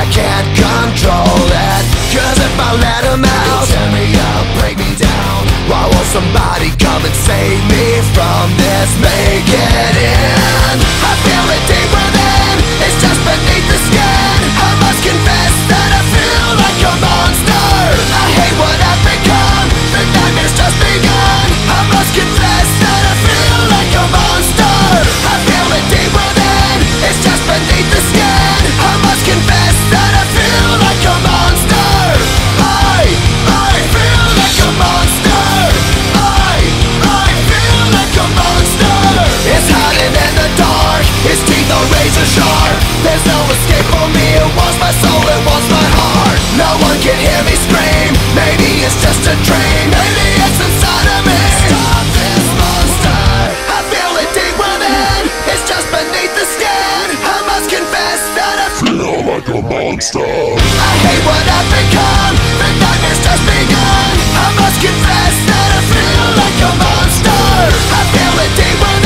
I can't control it Cause if I let him out He'll tear me up, break me down Why won't somebody come and save me from this? Make sure There's no escape for me. It wants my soul, it wants my heart. No one can hear me scream. Maybe it's just a dream. Maybe it's inside of me. Stop this monster. I feel it deep within. It's just beneath the skin. I must confess that I feel like a monster. I hate what I've become. The nightmare's just begun. I must confess that I feel like a monster. I feel it deep within.